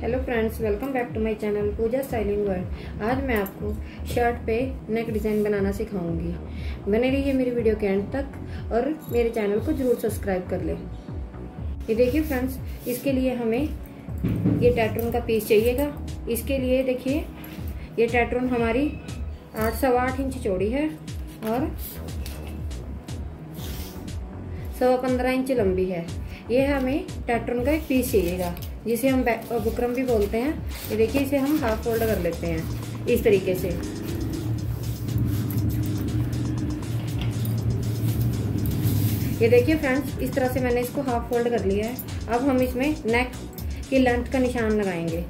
Hello friends welcome back to my channel Pooja styling world आज मैं आपको shirt पे नेक डिज़ाइन बनाना सिखाऊँगी। बने रहिए मेरी वीडियो के एंड तक और मेरे चैनल को ज़रूर सब्सक्राइब कर ले। ये देखिए फ्रेंड्स इसके लिए हमें ये टैट्रून का पीस चाहिएगा। इसके लिए देखिए, ये टैट्रून हमारी आठ सवा आठ इंच चौड़ी है और सवा पंद्रह इंच लंबी है। ये हमें टैट्रून का एक पीस चाहिएगा। जिसे हम बुकरम भी बोलते हैं। ये देखिए, इसे हम हाफ़ फोल्ड कर लेते हैं, इस तरीके से। ये देखिए फ्रेंड्स इस तरह से मैंने इसको हाफ़ फोल्ड कर लिया है। अब हम इसमें नेक की लेंथ का निशान लगाएँगे।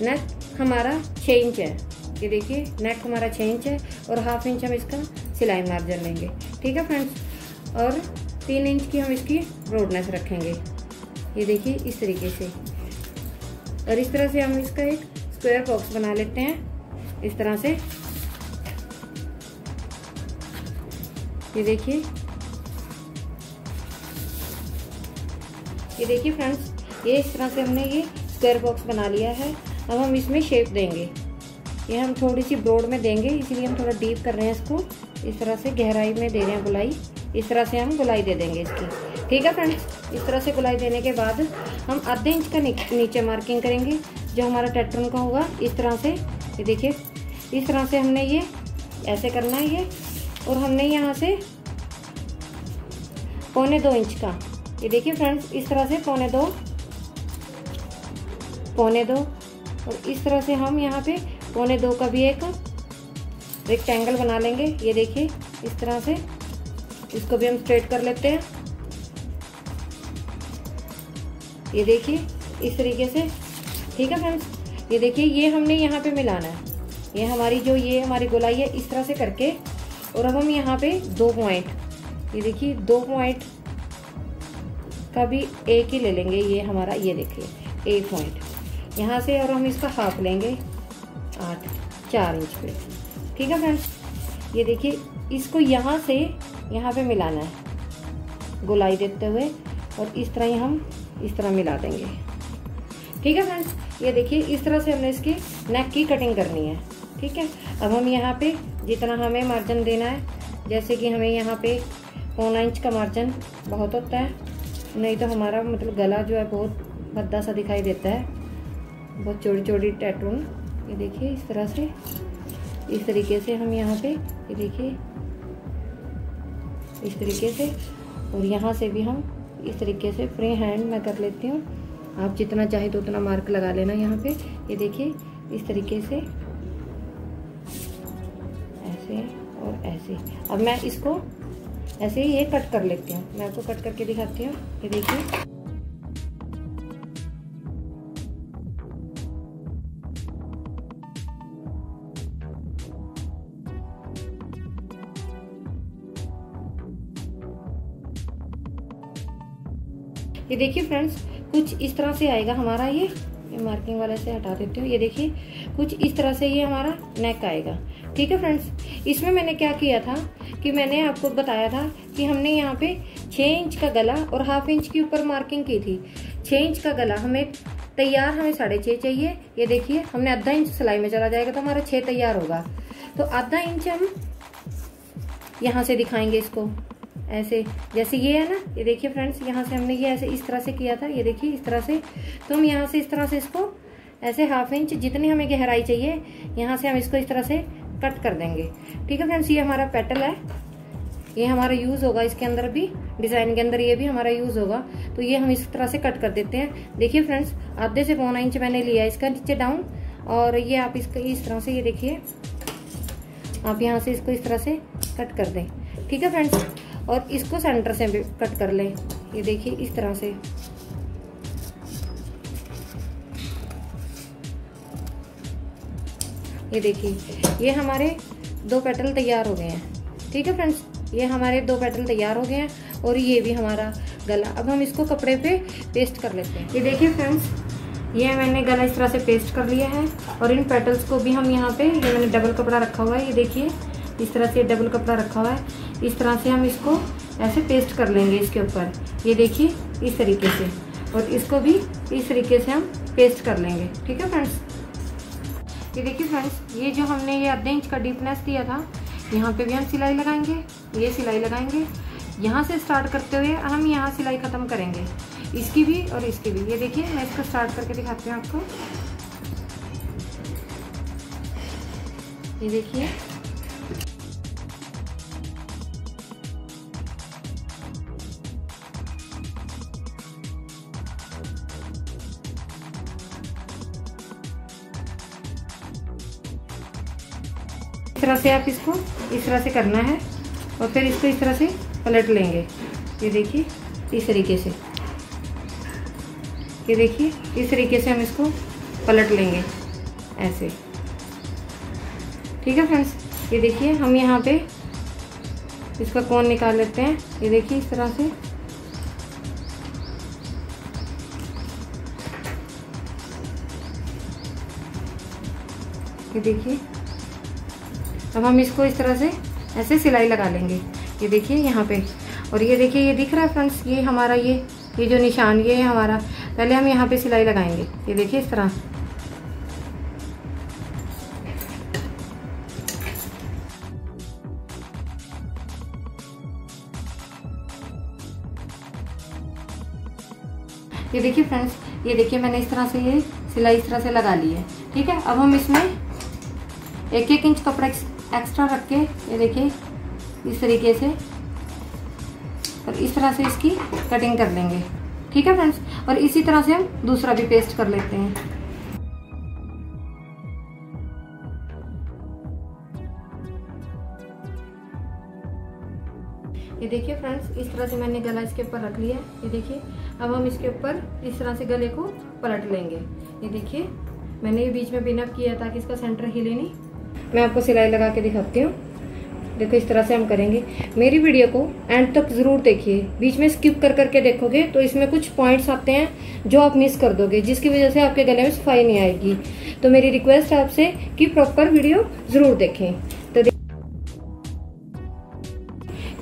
नेक हमारा छः इंच है। ये देखिए नेक हमारा छः इंच है और हाफ़ इंच हम इसका सिलाई मार्जिन लेंगे। ठीक है फ्रेंड्स और तीन इंच की हम इसकी ब्रॉडनेस रखेंगे। ये देखिए, इस तरीके से। और इस तरह से हम इसका एक स्क्वायर बॉक्स बना लेते हैं। इस तरह से। ये देखिए। ये देखिए फ्रेंड्स ये इस तरह से हमने ये स्क्वायर बॉक्स बना लिया है। अब हम इसमें शेप देंगे। ये हम थोड़ी सी ब्रोड में देंगे, इसलिए हम थोड़ा डीप कर रहे हैं इसको। इस तरह से गहराई में दे रहे हैं गुलाई इस तरह से हम गुलाई दे देंगे इसकी। ठीक है फ्रेंड्स इस तरह से गुलाई देने के बाद हम आधे इंच का नीचे मार्किंग करेंगे, जो हमारा टेट्रन का होगा, इस तरह से, ये देखिए, इस तरह से हमने ये, ऐसे करना है ये, और हमने यहाँ से पौने दो इंच का, ये देखिए फ्रेंड्स इस तरह से पौने दो पौने दो, और इस तरह से हम यहाँ पे पौने दो का भी एक रेक्टेंगल बना लेंगे, ये देखिए, इस तरह से, इसको भी हम स्ट्रेट कर लेते हैं। ये देखिए, इस तरीके से। ठीक है फ्रेंड्स ये देखिए, ये हमने यहाँ पे मिलाना है। ये हमारी जो, ये हमारी गोलाई है, इस तरह से करके। और अब हम यहाँ पे दो पॉइंट ये देखिए, दो पॉइंट का भी एक ही ले लेंगे। ये हमारा, ये देखिए एक पॉइंट यहाँ से और हम इसका हाफ़ लेंगे, आठ, चार इंच पे। ठीक है फ्रेंड्स ये देखिए, इसको यहाँ से, यहाँ पे मिलाना है। गोलाई देते हुए और इस तरह ही हम इस तरह मिला देंगे। ठीक है फ्रेंड्स ये देखिए, इस तरह से हमने इसकी नेक की कटिंग करनी है। ठीक है? अब हम यहाँ पे जितना हमें मार्जिन देना है, जैसे कि हमें यहाँ पे पौना इंच का मार्जिन बहुत होता है, नहीं तो हमारा मतलब गला जो है बहुत भद्दा सा दिखाई देता है। बहुत चौड़ी चौड़ी टैटून ये देखिए, इस तरह से, इस तरीके से हम यहाँ पे, ये देखिए, इस तरीके से, और यहाँ से भी हम इस तरीके से फ्री हैंड मैं कर लेती हूँ। आप जितना चाहे तो उतना मार्क लगा लेना यहाँ पे। ये देखिए, इस तरीके से। ऐसे और ऐसे। अब मैं इसको ऐसे ही ये कट कर लेती हूँ। मैं आपको कट करके दिखाती हूँ। ये देखिए। ये देखिए फ्रेंड्स कुछ इस तरह से आएगा हमारा ये। मार्किंग वाले से हटा देती हूँ। ये देखिए, कुछ इस तरह से ये हमारा नेक आएगा। ठीक है फ्रेंड्स इसमें मैंने क्या किया था कि मैंने आपको बताया था कि हमने यहाँ पे छः इंच का गला और हाफ़ इंच के ऊपर मार्किंग की थी। छः इंच का गला हमें तैयार हमें साढ़े छः चाहिए। ये देखिए, हमने आधा इंच सिलाई में चला जाएगा तो हमारा छः तैयार होगा। तो आधा इंच हम यहाँ से दिखाएँगे इसको। ऐसे, जैसे ये है ना, ये देखिए फ्रेंड्स यहाँ से हमने ये ऐसे इस तरह से किया था, ये देखिए इस तरह से। तो हम यहाँ से इस तरह से इसको ऐसे हाफ़ इंच जितनी हमें गहराई चाहिए, यहाँ से हम इसको इस तरह से कट कर देंगे। ठीक है फ्रेंड्स ये हमारा पेटल है। ये हमारा यूज़ होगा इसके अंदर भी डिज़ाइन के अंदर ये भी हमारा यूज़ होगा। तो ये हम इस तरह से कट कर देते हैं। देखिए फ्रेंड्स आधे से पौना इंच मैंने लिया इसका नीचे डाउन और ये आप इसका इस तरह से, ये देखिए, आप यहाँ से इसको इस तरह से कट कर दें। ठीक है फ्रेंड्स और इसको सेंटर से कट कर लें। ये देखिए, इस तरह से। ये देखिए, ये हमारे दो पेटल तैयार हो गए हैं। ठीक है फ्रेंड्स ये हमारे दो पेटल तैयार हो गए हैं और ये भी हमारा गला। अब हम इसको कपड़े पे पेस्ट कर लेते हैं। ये देखिए फ्रेंड्स ये मैंने गला इस तरह से पेस्ट कर लिया है और इन पेटल्स को भी हम यहाँ पे, ये मैंने डबल कपड़ा रखा हुआ है, ये देखिए। इस तरह से डबल कपड़ा रखा हुआ है। इस तरह से हम इसको ऐसे पेस्ट कर लेंगे इसके ऊपर। ये देखिए, इस तरीके से। और इसको भी इस तरीके से हम पेस्ट कर लेंगे। ठीक है फ्रेंड्स ये देखिए फ्रेंड्स ये जो हमने ये आधे इंच का डीपनेस दिया था, यहाँ पे भी हम सिलाई लगाएँगे, ये सिलाई लगाएँगे। यहाँ से स्टार्ट करते हुए हम यहाँ सिलाई ख़त्म करेंगे। इसकी भी और इसकी भी। ये देखिए, मैं इसको स्टार्ट करके दिखाती हूँ आपको। ये देखिए तरह से आप इसको इस तरह से करना है और फिर इसको इस तरह से पलट लेंगे। ये देखिए, इस तरीके से। ये देखिए, इस तरीके से हम इसको पलट लेंगे, ऐसे। ठीक है फ्रेंड्स? ये देखिए, हम यहाँ पे इसका कौन निकाल लेते हैं। ये देखिए, इस तरह से। ये देखिए अब हम इसको इस तरह से ऐसे सिलाई लगा लेंगे। ये देखिए यहाँ पे। और ये देखिए, ये दिख रहा है फ्रेंड्स, ये हमारा ये ये जो निशान, ये है हमारा। पहले हम यहाँ पे सिलाई लगाएँगे। ये देखिए इस तरह। ये देखिए फ्रेंड्स, ये देखिए मैंने इस तरह से ये सिलाई इस तरह से लगा ली है। ठीक है, अब हम इसमें एक एक इंच कपड़ा एक्स्ट्रा रख के, ये देखिए, इस तरीके से। और इस तरह से इसकी कटिंग कर लेंगे। ठीक है फ्रेंड्स और इसी तरह से हम दूसरा भी पेस्ट कर लेते हैं। ये देखिए फ्रेंड्स इस तरह से मैंने गला इसके ऊपर रख लिया। ये देखिए, अब हम इसके ऊपर इस तरह से गले को पलट लेंगे। ये देखिए, मैंने ये बीच में पिनअप किया ताकि इसका सेंटर हिले नहीं। मैं आपको सिलाई लगा के दिखाती हूँ। देखो, इस तरह से हम करेंगे। मेरी वीडियो को एंड तक ज़रूर देखिए। बीच में स्किप कर करके देखोगे तो इसमें कुछ पॉइंट्स आते हैं जो आप मिस कर दोगे, जिसकी वजह से आपके गले में सफ़ाई नहीं आएगी। तो मेरी रिक्वेस्ट है आपसे कि प्रॉपर वीडियो ज़रूर देखें। तो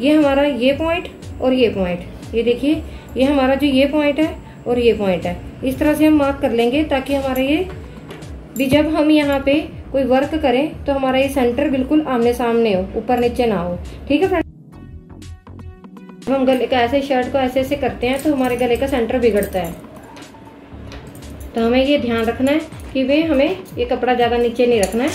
ये हमारा ये पॉइंट और ये पॉइंट ये देखिए, ये हमारा जो ये पॉइंट है और ये पॉइंट है। इस तरह से हम मार्क कर लेंगे ताकि हमारा ये भी जब हम यहाँ पे कोई वर्क करें तो हमारा ये सेंटर बिल्कुल आमने सामने हो, ऊपर नीचे ना हो। ठीक है फ्रेंड हम गले का ऐसे शर्ट को ऐसे ऐसे करते हैं तो हमारे गले का सेंटर बिगड़ता है। तो हमें ये ध्यान रखना है कि वे हमें ये कपड़ा ज़्यादा नीचे नहीं रखना है।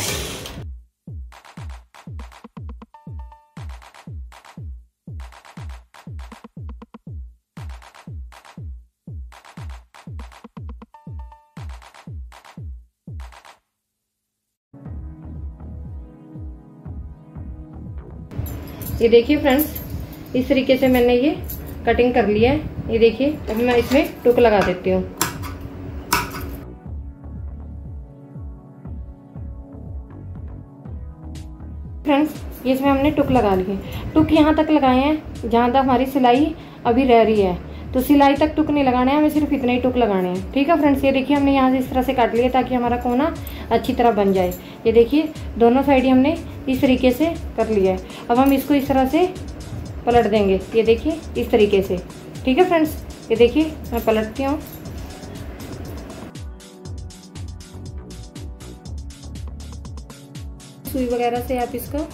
ये देखिए फ्रेंड्स, इस तरीके से मैंने ये कटिंग कर लिया है। ये देखिए अब मैं इसमें टुक लगा देती हूँ। फ्रेंड्स, ये इसमें हमने टुक लगा लिए। टुक यहाँ तक लगाए हैं, जहाँ तक हमारी सिलाई अभी रह रही है। तो सिलाई तक टुक नहीं लगाना है, हमें सिर्फ़ इतने ही टुक लगाने हैं। ठीक है फ्रेंड्स ये देखिए हमने यहाँ से इस तरह से काट लिया ताकि हमारा कोना अच्छी तरह बन जाए। ये देखिए, दोनों साइड ही हमने इस तरीके से कर लिया है। अब हम इसको इस तरह से पलट देंगे। ये देखिए, इस तरीके से। ठीक है फ्रेंड्स ये देखिए, मैं पलटती हूँ। सुई वगैरह से आप इसका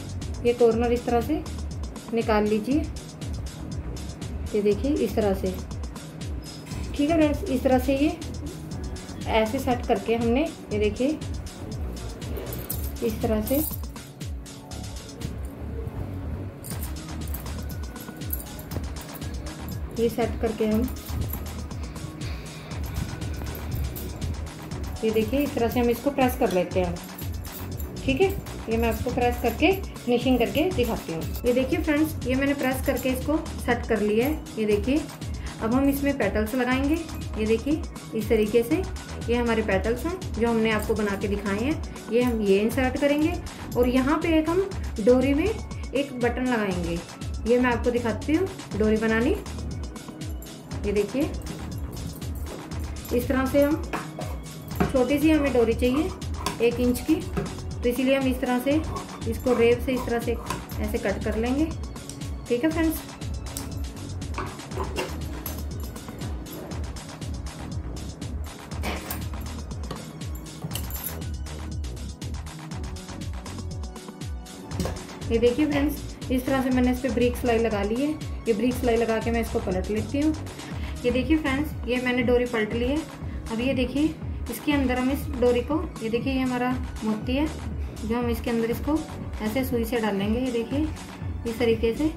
ये कॉर्नर इस तरह से निकाल लीजिए। ये देखिए, इस तरह से। ठीक है फ्रेंड्स, इस तरह से ये ऐसे सेट करके हमने, ये देखिए, इस तरह से। ये सेट करके हम, ये देखिए, इस तरह से हम इसको प्रेस कर लेते हैं। ठीक है? ये मैं आपको प्रेस करके फिनिशिंग करके दिखाती हूँ। ये देखिए फ्रेंड्स, ये मैंने प्रेस करके इसको सेट कर लिया है। ये देखिए अब हम इसमें पेटल्स लगाएँगे। ये देखिए, इस तरीके से ये हमारे पेटल्स हैं, जो हमने आपको बना के दिखाए हैं। ये हम ये इंसर्ट करेंगे और यहाँ पे एक हम डोरी में एक बटन लगाएँगे। ये मैं आपको दिखाती हूँ, डोरी बनानी। ये देखिए, इस तरह से हम छोटी सी हमें डोरी चाहिए, एक इंच की। तो इसीलिए हम इस तरह से, इसको रेव से इस तरह से ऐसे कट कर लेंगे। ठीक है फ्रेंड्स ये देखिए फ्रेंड्स इस तरह से मैंने इस पर ब्रिक सिलाई लगा ली है। ये ब्रिक सिलाई लगा के मैं इसको पलट लेती हूँ। ये देखिए फ्रेंड्स ये मैंने डोरी पलट ली है। अब ये देखिए, इसके अंदर हम इस डोरी को, ये देखिए ये हमारा मोती है, जो हम इसके अंदर इसको ऐसे सुई से डालेंगे, ये देखिए, इस तरीके से।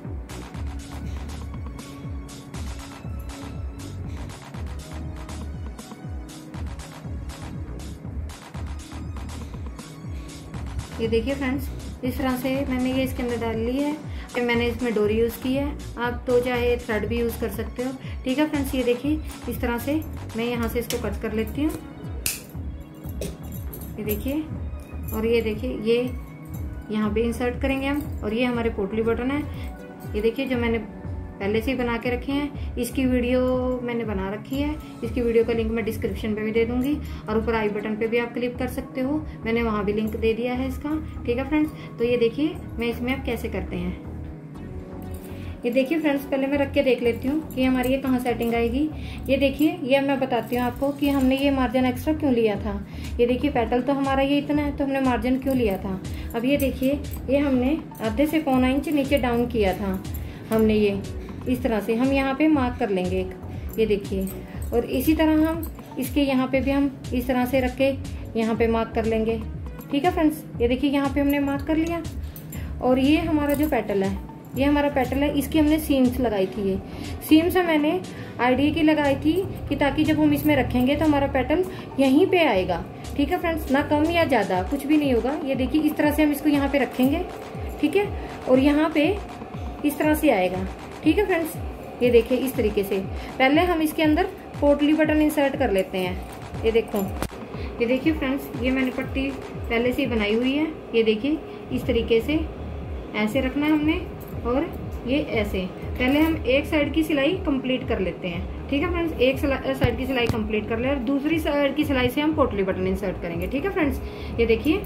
ये देखिए फ्रेंड्स इस तरह से मैंने ये इसके अंदर डाल ली है। फिर मैंने इसमें डोरी यूज़ की है। आप तो चाहे थ्रेड भी यूज़ कर सकते हो। ठीक है फ्रेंड्स, ये देखिए, इस तरह से मैं यहाँ से इसको कट कर लेती हूँ। ये देखिए, और ये देखिए, ये यहाँ पे इंसर्ट करेंगे हम, और ये हमारे पोटली बटन है। ये देखिए, जो मैंने पहले से ही बना के रखे हैं। इसकी वीडियो मैंने बना रखी है। इसकी वीडियो का लिंक मैं डिस्क्रिप्शन पे भी दे दूँगी और ऊपर आई बटन पे भी आप क्लिक कर सकते हो। मैंने वहाँ भी लिंक दे दिया है इसका। ठीक है फ्रेंड्स? तो ये देखिए, मैं इसमें अब कैसे करते हैं। ये देखिए फ्रेंड्स, पहले मैं रख के देख लेती हूँ कि हमारी ये कहाँ सेटिंग आएगी। ये देखिए, ये मैं बताती हूँ आपको कि हमने ये मार्जिन एक्स्ट्रा क्यों लिया था। ये देखिए पेटल तो हमारा ये इतना है तो हमने मार्जिन क्यों लिया था? अब ये देखिए, ये हमने आधे से पौना इंच नीचे डाउन किया था। हमने ये इस तरह से हम यहाँ पे मार्क कर लेंगे एक। ये देखिए। और इसी तरह हम इसके यहाँ पे भी हम इस तरह से रख के यहाँ पे मार्क कर लेंगे। ठीक है फ्रेंड्स ये देखिए, यहाँ पे हमने मार्क कर लिया। और ये हमारा जो पेटल है, ये हमारा पेटल है। इसकी हमने सीम्स लगाई थी ये। सीम्स मैंने आईडिया की लगाई थी कि ताकि जब हम इसमें रखेंगे तो हमारा पेटल यहीं पे आएगा। ठीक है फ्रेंड्स ना कम या ज़्यादा, कुछ भी नहीं होगा। ये देखिए, इस तरह से हम इसको यहाँ पे रखेंगे। ठीक है? और यहाँ पे इस तरह से आएगा। ठीक है फ्रेंड्स ये देखिए इस तरीके से। पहले हम इसके अंदर पोटली बटन इंसर्ट कर लेते हैं। ये देखो। ये देखिए फ्रेंड्स ये मैंने पट्टी पहले से ही बनाई हुई है। ये देखिए, इस तरीके से ऐसे रखना हमने, और ये ऐसे। पहले हम एक साइड की सिलाई कंप्लीट कर लेते हैं। ठीक है फ्रेंड्स एक साइड की सिलाई कंप्लीट कर ले, और दूसरी साइड की सिलाई से हम पोटली बटन इंसर्ट करेंगे। ठीक है फ्रेंड्स ये देखिए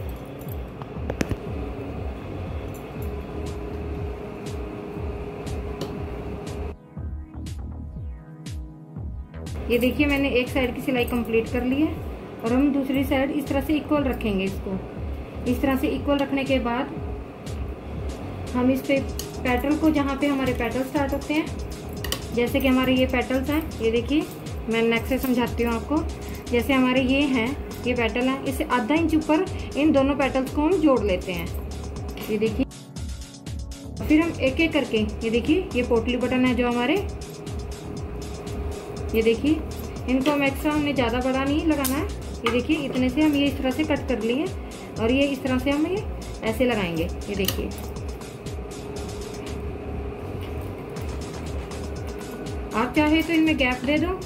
ये देखिए मैंने एक साइड की सिलाई कंप्लीट कर ली है और हम दूसरी साइड इस तरह से इक्वल रखेंगे इसको। इस तरह से इक्वल रखने के बाद हम इस पे पेटल को जहाँ पे हमारे पेटल स्टार्ट होते हैं, जैसे कि हमारे ये पेटल्स हैं, ये देखिए, मैं नेक्स्ट से समझाती हूँ आपको। जैसे हमारे ये हैं, ये पेटल हैं इससे आधा इंच ऊपर इन दोनों पेटल्स को हम जोड़ लेते हैं। ये देखिए, फिर हम एक एक करके, ये देखिए, ये पोटली बटन है जो हमारे ये देखिए, इनको हम एक्स्ट्रा हमने ज़्यादा बड़ा नहीं लगाना है। ये देखिए, इतने से हम ये इस तरह से कट कर लिए और ये इस तरह से हम ये ऐसे लगाएँगे। ये देखिए। आप चाहे तो इनमें गैप दे दो।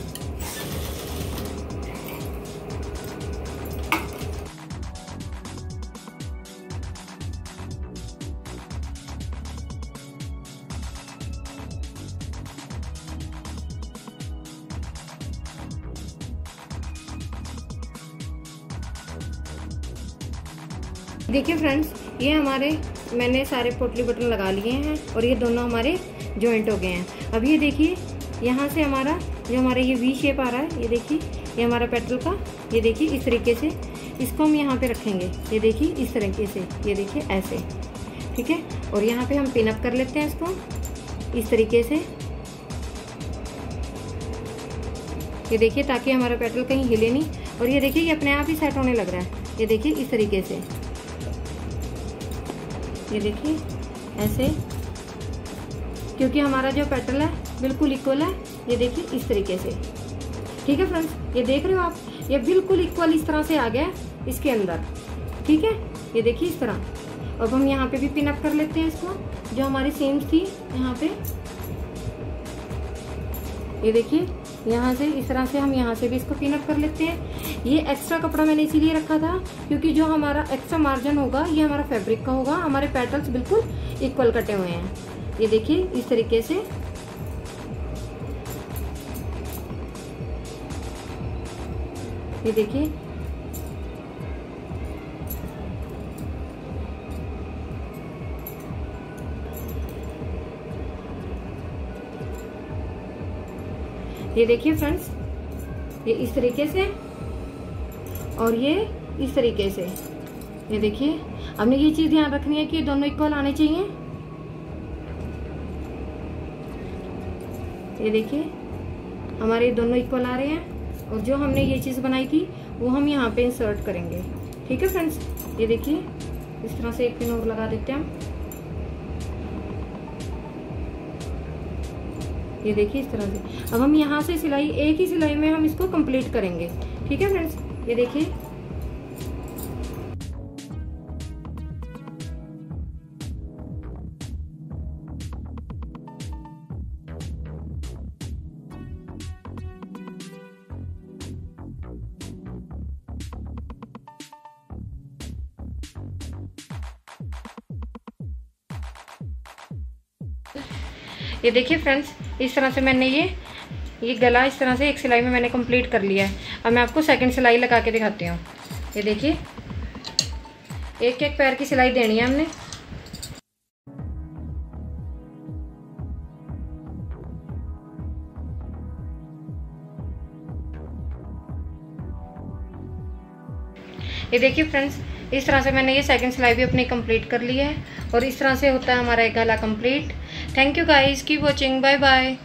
देखिए फ्रेंड्स ये हमारे, मैंने सारे पोटली बटन लगा लिए हैं और ये दोनों हमारे जॉइंट हो गए हैं। अब ये देखिए, यहाँ से हमारा, जो हमारा ये वी शेप आ रहा है, ये देखिए, ये हमारा पेट्रोल का, ये देखिए इस तरीके से, इसको हम यहाँ पे रखेंगे। ये देखिए इस तरीके से, ये देखिए ऐसे, ठीक है? और यहाँ पे हम पिनअप कर लेते हैं इसको, इस तरीके से। ये देखिए, ताकि हमारा पेट्रोल कहीं हिले नहीं। और ये देखिए, ये अपने आप ही सेट होने लग रहा है। ये देखिए इस तरीके से। ये देखिए, ऐसे। क्योंकि हमारा जो पेट्रोल है, बिल्कुल इक्वल है, ये देखिए, इस तरीके से। ठीक है फ्रेंड्स ये देख रहे हो आप? ये बिल्कुल इक्वल इस तरह से आ गया इसके अंदर। ठीक है? ये देखिए इस तरह। अब हम यहाँ पे भी पिनअप कर लेते हैं इसको, जो हमारी सेम्स थी यहाँ पे। ये देखिए यहाँ से, इस तरह से हम यहाँ से भी इसको पिनअप कर लेते हैं। ये एक्स्ट्रा कपड़ा मैंने इसीलिए रखा था, क्योंकि जो हमारा एक्स्ट्रा मार्जिन होगा, ये हमारा फैब्रिक का होगा। हमारे पैटर्न्स बिल्कुल इक्वल कटे हुए हैं। ये देखिए, इस तरीके से। ये देखिए ये देखिए फ्रेंड्स, ये इस तरीके से और ये इस तरीके से। ये देखिए, हमने ये चीज़ ध्यान रखनी है कि दोनों इक्वल आने चाहिए। ये देखिए, हमारे दोनों इक्वल आ रहे हैं और जो हमने ये चीज़ बनाई थी, वो हम यहाँ पे इंसर्ट करेंगे। ठीक है फ्रेंड्स? ये देखिए, इस तरह से एक पिन और लगा देते हैं हम। ये देखिए इस तरह से। अब हम यहाँ से सिलाई, एक ही सिलाई में हम इसको कंप्लीट करेंगे। ठीक है फ्रेंड्स ये देखिए। ये देखिए फ्रेंड्स इस तरह से मैंने ये ये गला इस तरह से एक सिलाई में मैंने कंप्लीट कर लिया है। अब मैं आपको सेकंड सिलाई लगा के दिखाती हूँ। ये देखिए एक एक पैर की सिलाई देनी है हमने। ये देखिए फ्रेंड्स इस तरह से मैंने ये सेकंड सिलाई भी अपनी कंप्लीट कर ली है और इस तरह से होता है हमारा एक गला complete thank you guys keep watching bye bye